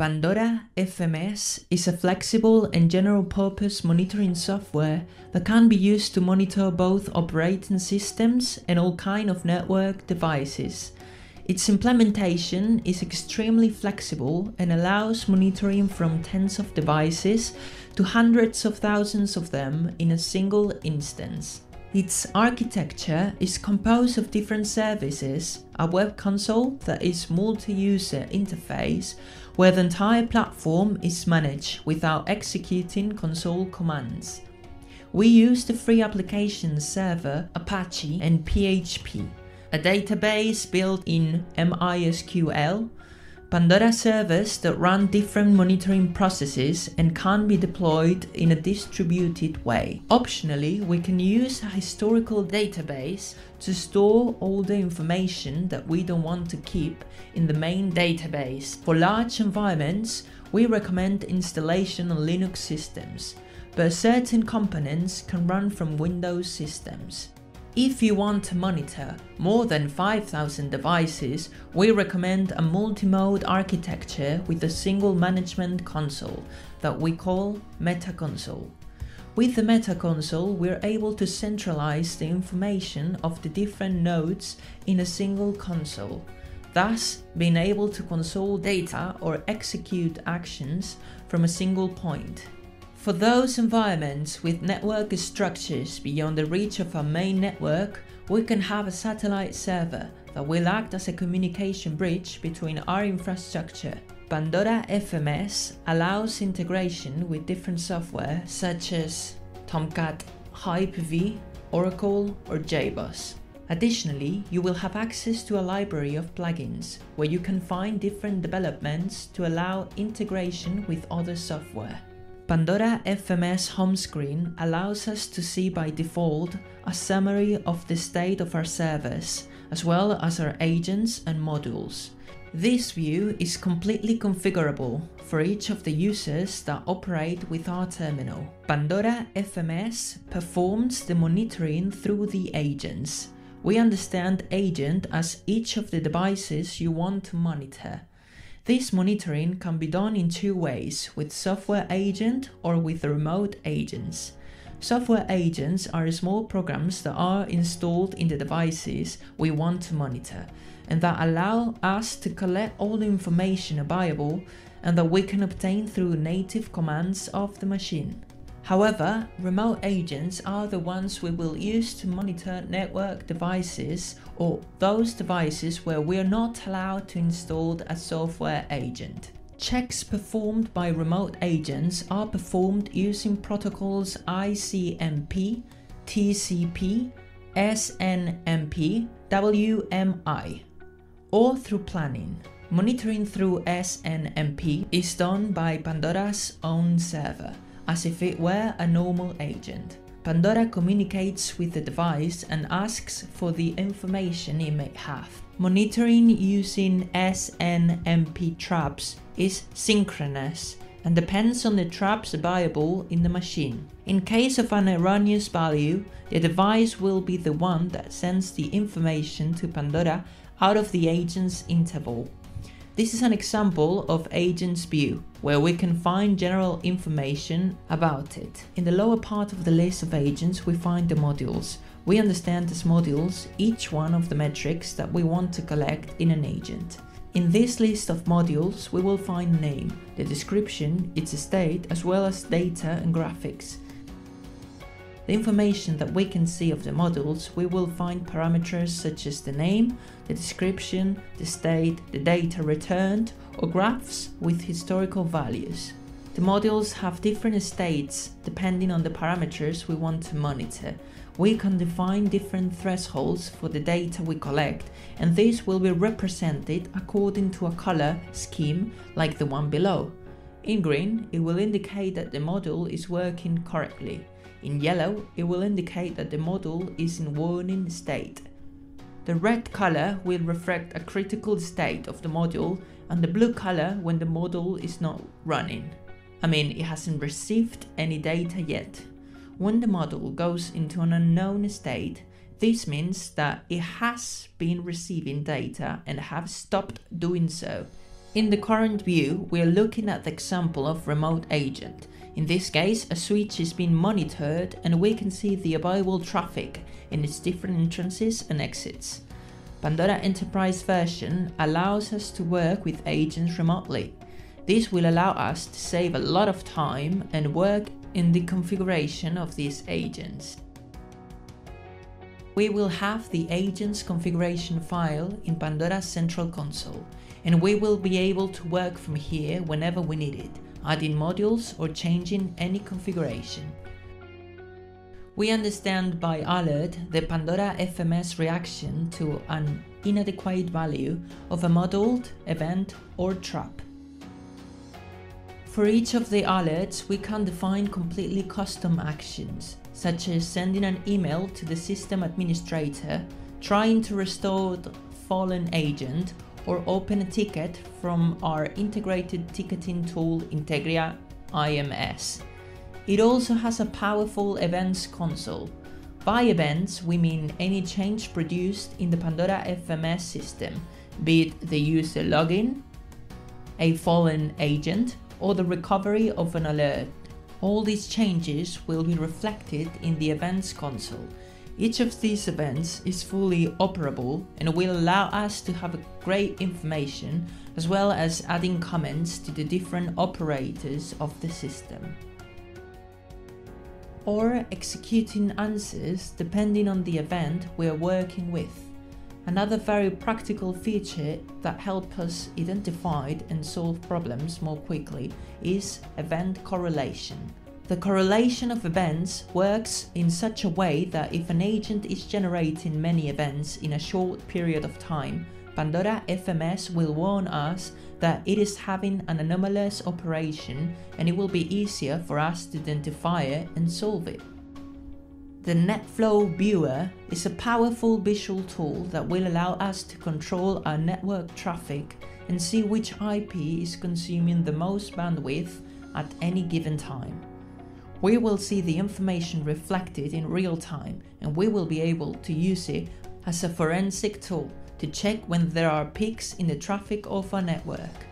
Pandora FMS is a flexible and general purpose monitoring software that can be used to monitor both operating systems and all kind of network devices. Its implementation is extremely flexible and allows monitoring from tens of devices to hundreds of thousands of them in a single instance. Its architecture is composed of different services, a web console that is multi-user interface where the entire platform is managed without executing console commands. We use the free application server Apache and PHP, a database built in MySQL Pandora servers that run different monitoring processes and can be deployed in a distributed way. Optionally, we can use a historical database to store all the information that we don't want to keep in the main database. For large environments, we recommend installation on Linux systems, but certain components can run from Windows systems. If you want to monitor more than 5000 devices, we recommend a multi-node architecture with a single management console that we call Meta Console. With the Meta Console, we're able to centralize the information of the different nodes in a single console, thus being able to console data or execute actions from a single point. For those environments with network structures beyond the reach of our main network, we can have a satellite server that will act as a communication bridge between our infrastructure. Pandora FMS allows integration with different software such as Tomcat, Hyper-V, Oracle, or JBoss. Additionally, you will have access to a library of plugins where you can find different developments to allow integration with other software. Pandora FMS home screen allows us to see by default a summary of the state of our service, as well as our agents and modules. This view is completely configurable for each of the users that operate with our terminal. Pandora FMS performs the monitoring through the agents. We understand agent as each of the devices you want to monitor. This monitoring can be done in two ways, with software agent or with remote agents. Software agents are small programs that are installed in the devices we want to monitor and that allow us to collect all the information available and that we can obtain through native commands of the machine. However, remote agents are the ones we will use to monitor network devices or those devices where we are not allowed to install a software agent. Checks performed by remote agents are performed using protocols ICMP, TCP, SNMP, WMI, or through planning. Monitoring through SNMP is done by Pandora's own server as if it were a normal agent. Pandora communicates with the device and asks for the information it may have. Monitoring using SNMP traps is synchronous and depends on the traps available in the machine. In case of an erroneous value, the device will be the one that sends the information to Pandora out of the agent's interval. This is an example of Agents View, where we can find general information about it. In the lower part of the list of agents we find the modules. We understand as modules each one of the metrics that we want to collect in an agent. In this list of modules we will find name, the description, its state, as well as data and graphics. The information that we can see of the modules, we will find parameters such as the name, the description, the state, the data returned, or graphs with historical values. The modules have different states depending on the parameters we want to monitor. We can define different thresholds for the data we collect, and this will be represented according to a color scheme like the one below. In green, it will indicate that the module is working correctly. In yellow, it will indicate that the module is in warning state. The red color will reflect a critical state of the module and the blue color when the module is not running. I mean, it hasn't received any data yet. When the module goes into an unknown state, this means that it has been receiving data and have stopped doing so. In the current view, we are looking at the example of remote agent. In this case, a switch is being monitored and we can see the available traffic in its different entrances and exits. Pandora Enterprise version allows us to work with agents remotely. This will allow us to save a lot of time and work in the configuration of these agents. We will have the agent's configuration file in Pandora's central console, and we will be able to work from here whenever we need it, adding modules or changing any configuration. We understand by alert the Pandora FMS reaction to an inadequate value of a modeled event or trap. For each of the alerts, we can define completely custom actions, such as sending an email to the system administrator, trying to restore the fallen agent, or open a ticket from our integrated ticketing tool Integria IMS. It also has a powerful events console. By events, we mean any change produced in the Pandora FMS system, be it the user login, a fallen agent, or the recovery of an alert. All these changes will be reflected in the events console. Each of these events is fully operable and will allow us to have great information as well as adding comments to the different operators of the system. Or executing answers depending on the event we are working with. Another very practical feature that helps us identify and solve problems more quickly is event correlation. The correlation of events works in such a way that if an agent is generating many events in a short period of time, Pandora FMS will warn us that it is having an anomalous operation and it will be easier for us to identify it and solve it. The NetFlow Viewer is a powerful visual tool that will allow us to control our network traffic and see which IP is consuming the most bandwidth at any given time. We will see the information reflected in real time and we will be able to use it as a forensic tool to check when there are peaks in the traffic of our network.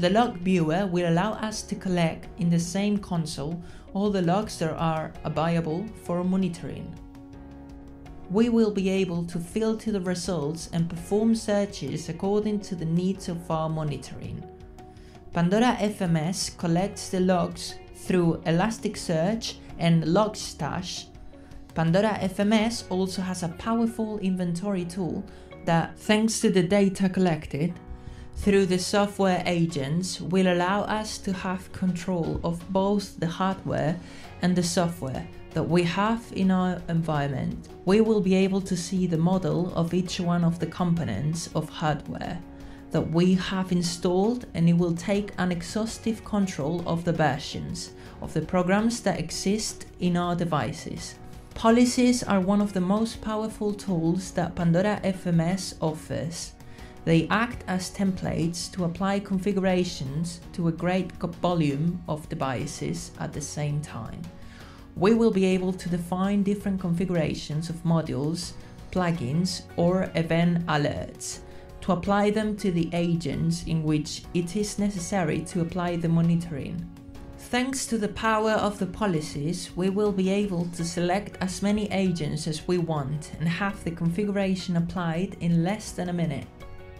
The log viewer will allow us to collect in the same console all the logs that are available for monitoring. We will be able to filter the results and perform searches according to the needs of our monitoring. Pandora FMS collects the logs through Elasticsearch and Logstash. Pandora FMS also has a powerful inventory tool that, thanks to the data collected, through the software agents will allow us to have control of both the hardware and the software that we have in our environment. We will be able to see the model of each one of the components of hardware that we have installed and it will take an exhaustive control of the versions of the programs that exist in our devices. Policies are one of the most powerful tools that Pandora FMS offers they act as templates to apply configurations to a great volume of devices at the same time. We will be able to define different configurations of modules, plugins, or event alerts to apply them to the agents in which it is necessary to apply the monitoring. Thanks to the power of the policies, we will be able to select as many agents as we want and have the configuration applied in less than a minute.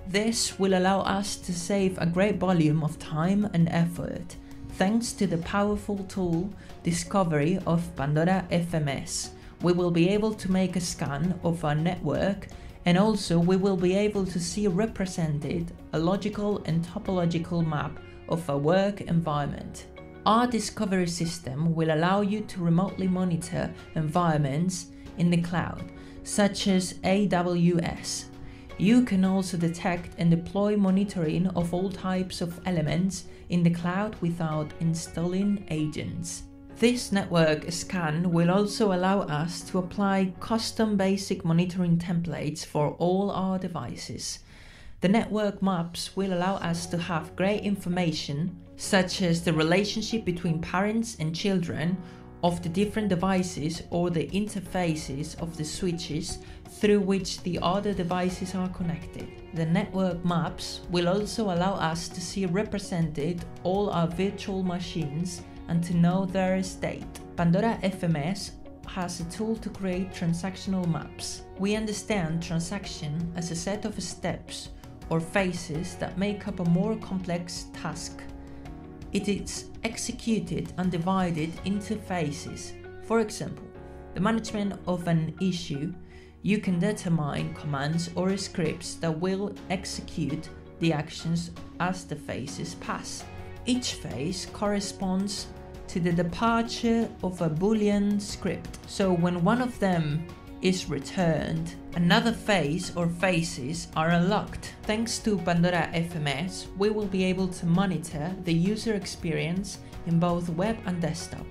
This will allow us to save a great volume of time and effort thanks to the powerful tool Discovery of Pandora FMS. We will be able to make a scan of our network and also we will be able to see represented a logical and topological map of our work environment. Our discovery system will allow you to remotely monitor environments in the cloud, such as AWS, you can also detect and deploy monitoring of all types of elements in the cloud without installing agents. This network scan will also allow us to apply custom basic monitoring templates for all our devices. The network maps will allow us to have great information, such as the relationship between parents and children of the different devices or the interfaces of the switches through which the other devices are connected. The network maps will also allow us to see represented all our virtual machines and to know their state. Pandora FMS has a tool to create transactional maps. We understand transaction as a set of steps or phases that make up a more complex task. It is executed and divided into phases. For example, the management of an issue, you can determine commands or scripts that will execute the actions as the phases pass. Each phase corresponds to the departure of a boolean script. So when one of them is returned, another phase or phases are unlocked. Thanks to Pandora FMS, we will be able to monitor the user experience in both web and desktop.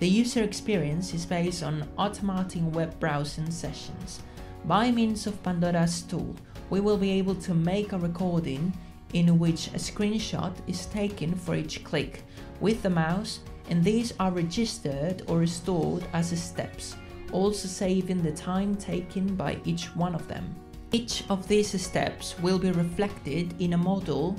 The user experience is based on automating web browsing sessions. By means of Pandora's tool, we will be able to make a recording in which a screenshot is taken for each click with the mouse and these are registered or stored as steps, also saving the time taken by each one of them. Each of these steps will be reflected in a model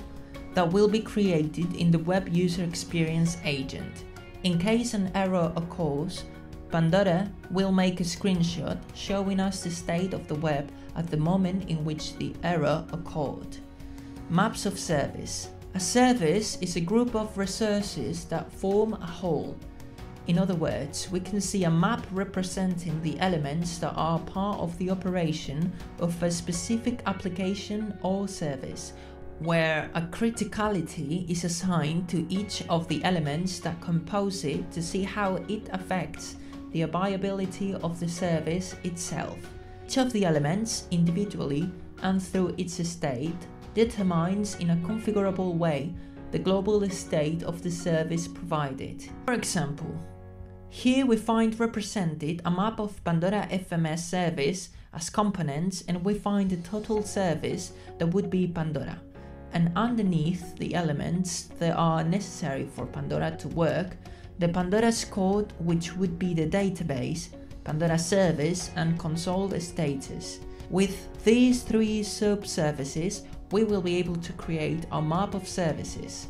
that will be created in the Web User Experience agent. In case an error occurs, Pandora will make a screenshot showing us the state of the web at the moment in which the error occurred. Maps of service. A service is a group of resources that form a whole. In other words, we can see a map representing the elements that are part of the operation of a specific application or service, where a criticality is assigned to each of the elements that compose it to see how it affects the viability of the service itself. Each of the elements, individually and through its state, determines in a configurable way the global state of the service provided. For example, here we find represented a map of Pandora FMS service as components and we find the total service that would be Pandora. And underneath the elements that are necessary for Pandora to work, the Pandora's code which would be the database, Pandora service and console status. With these three sub-services, we will be able to create a map of services.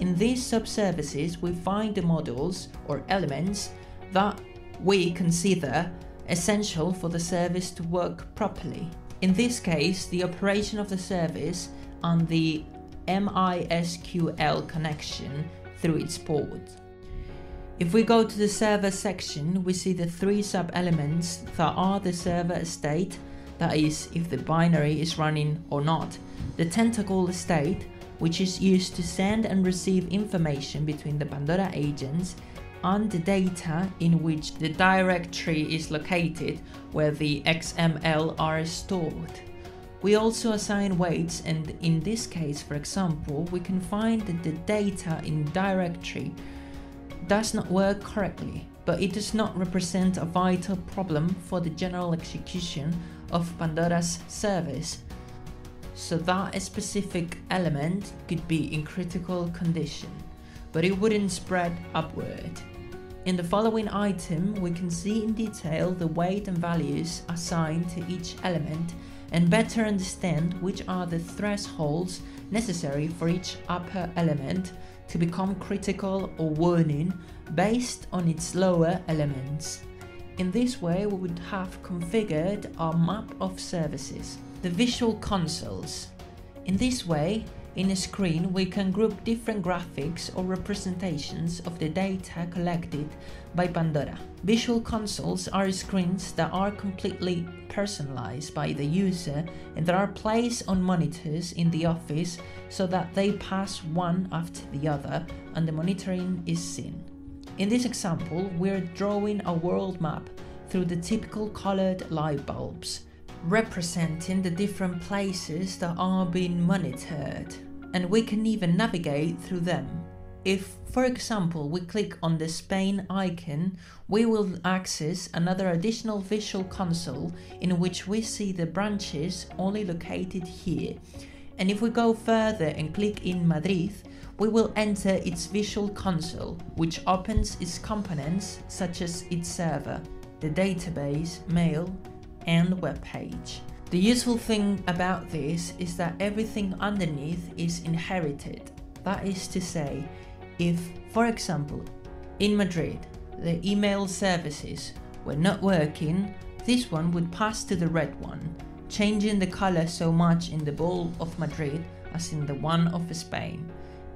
In these sub-services, we find the modules or elements that we consider essential for the service to work properly. In this case, the operation of the service and the MySQL connection through its port. If we go to the server section, we see the three sub-elements that are the server state, that is, if the binary is running or not, the tentacle state, which is used to send and receive information between the Pandora agents, and the data in which the directory is located where the XML are stored. We also assign weights and in this case, for example, we can find that the data in directory does not work correctly, but it does not represent a vital problem for the general execution of Pandora's service so that a specific element could be in critical condition, but it wouldn't spread upward. In the following item, we can see in detail the weight and values assigned to each element and better understand which are the thresholds necessary for each upper element to become critical or warning based on its lower elements. In this way, we would have configured our map of services the visual consoles. In this way, in a screen we can group different graphics or representations of the data collected by Pandora. Visual consoles are screens that are completely personalized by the user and that are placed on monitors in the office so that they pass one after the other and the monitoring is seen. In this example, we're drawing a world map through the typical colored light bulbs representing the different places that are being monitored, and we can even navigate through them. If, for example, we click on the Spain icon, we will access another additional visual console in which we see the branches only located here. And if we go further and click in Madrid, we will enter its visual console, which opens its components such as its server, the database, mail, and web page. The useful thing about this is that everything underneath is inherited. That is to say, if, for example, in Madrid, the email services were not working, this one would pass to the red one, changing the color so much in the ball of Madrid as in the one of Spain.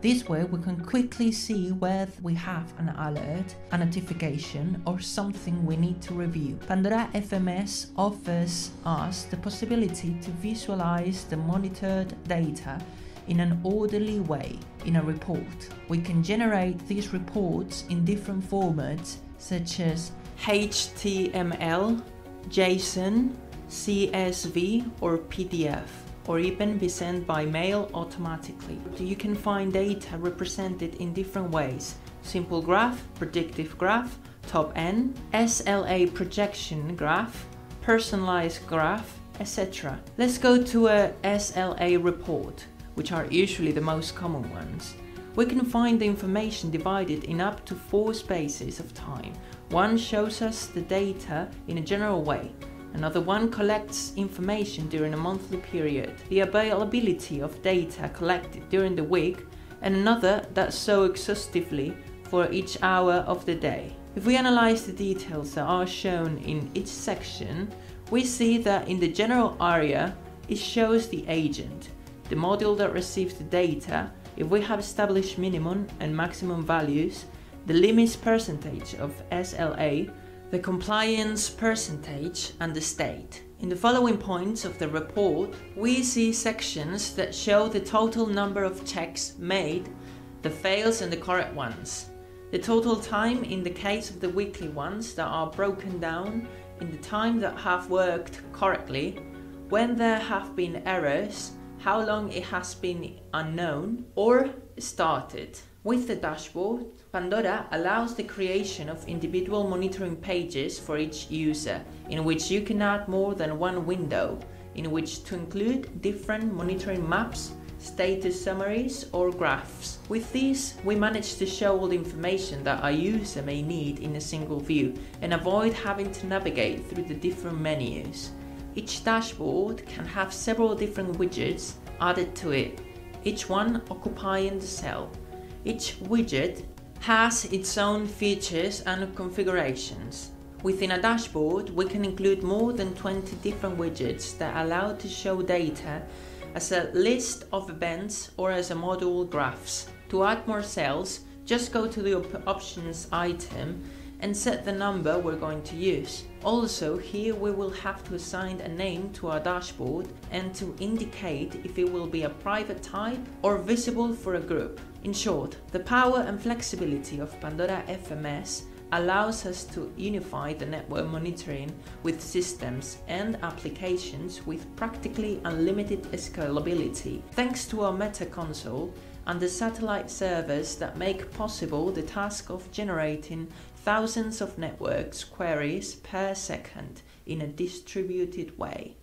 This way we can quickly see whether we have an alert, a notification or something we need to review. Pandora FMS offers us the possibility to visualize the monitored data in an orderly way in a report. We can generate these reports in different formats such as HTML, JSON, CSV or PDF or even be sent by mail automatically. You can find data represented in different ways. Simple graph, predictive graph, top N, SLA projection graph, personalized graph, etc. Let's go to a SLA report, which are usually the most common ones. We can find the information divided in up to four spaces of time. One shows us the data in a general way, Another one collects information during a monthly period, the availability of data collected during the week, and another that so exhaustively for each hour of the day. If we analyze the details that are shown in each section, we see that in the general area, it shows the agent, the module that receives the data, if we have established minimum and maximum values, the limits percentage of SLA, the compliance percentage and the state. In the following points of the report, we see sections that show the total number of checks made, the fails and the correct ones, the total time in the case of the weekly ones that are broken down in the time that have worked correctly, when there have been errors, how long it has been unknown or started. With the dashboard, Pandora allows the creation of individual monitoring pages for each user, in which you can add more than one window, in which to include different monitoring maps, status summaries or graphs. With these, we manage to show all the information that a user may need in a single view and avoid having to navigate through the different menus. Each dashboard can have several different widgets added to it, each one occupying the cell. Each widget has its own features and configurations. Within a dashboard, we can include more than 20 different widgets that allow to show data as a list of events or as a module graphs. To add more cells, just go to the op options item and set the number we're going to use. Also, here we will have to assign a name to our dashboard and to indicate if it will be a private type or visible for a group. In short, the power and flexibility of Pandora FMS allows us to unify the network monitoring with systems and applications with practically unlimited scalability. Thanks to our Meta console and the satellite servers that make possible the task of generating thousands of networks queries per second in a distributed way.